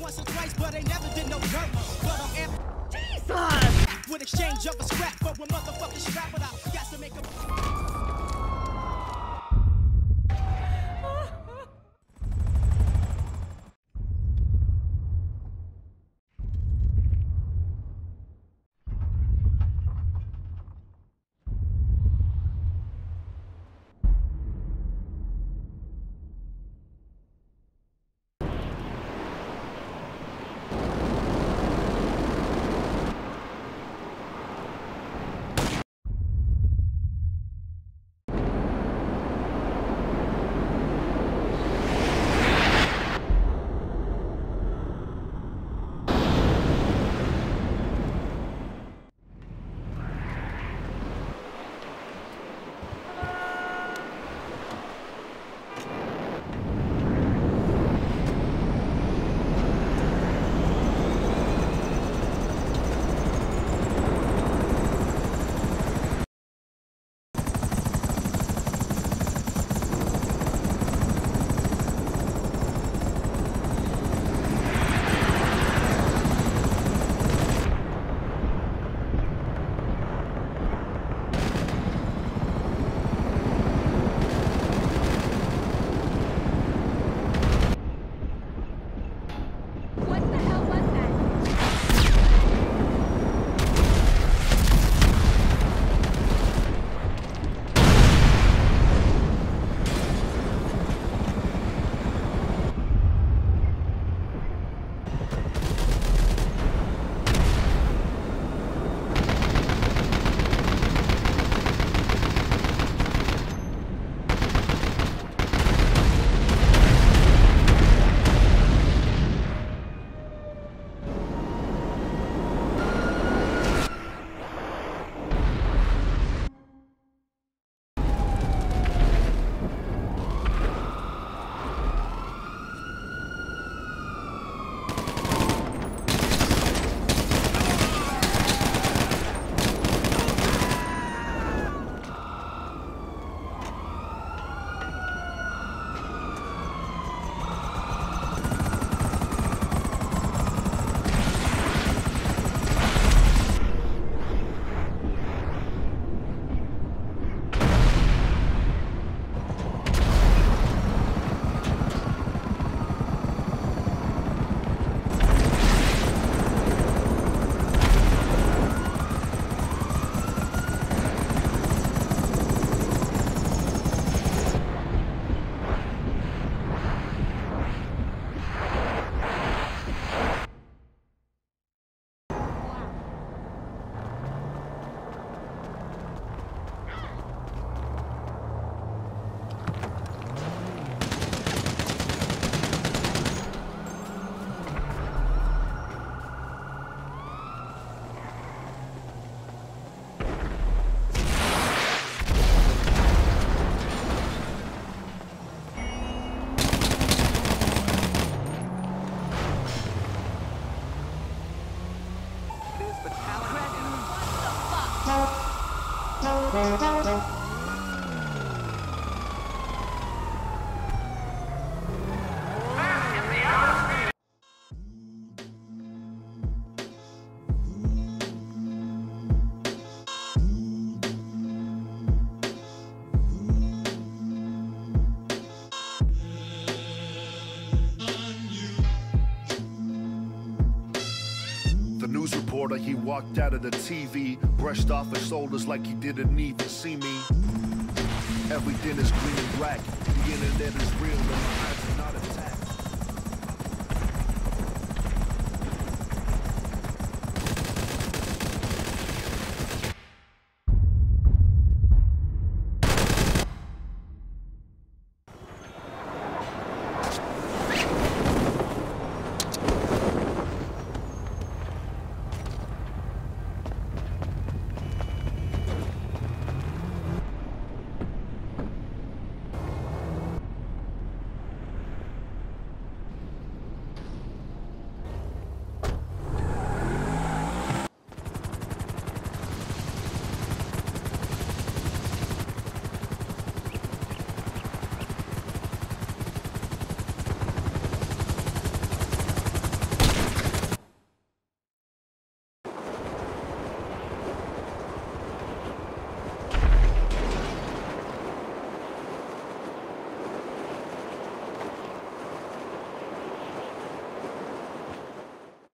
Once or twice, but they never did no dirt. But I'm amped Jesus! with exchange of a scrap. But when motherfuckers strap it out, got to make a. The news reporter, he walked out of the TV, brushed off his shoulders like he didn't even see me. Everything is green and black. The internet is real and